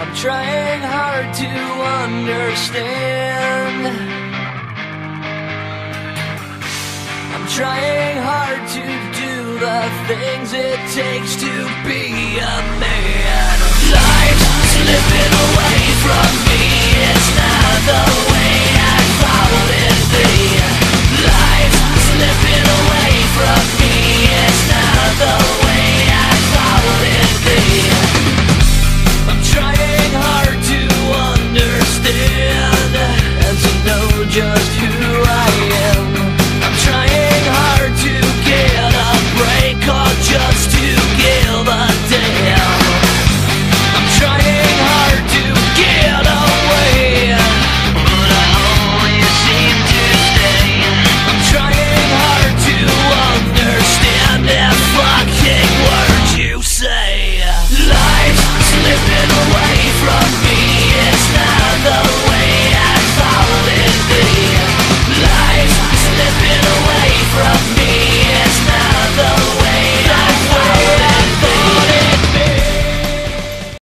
I'm trying hard to understand. I'm trying hard to do the things it takes to be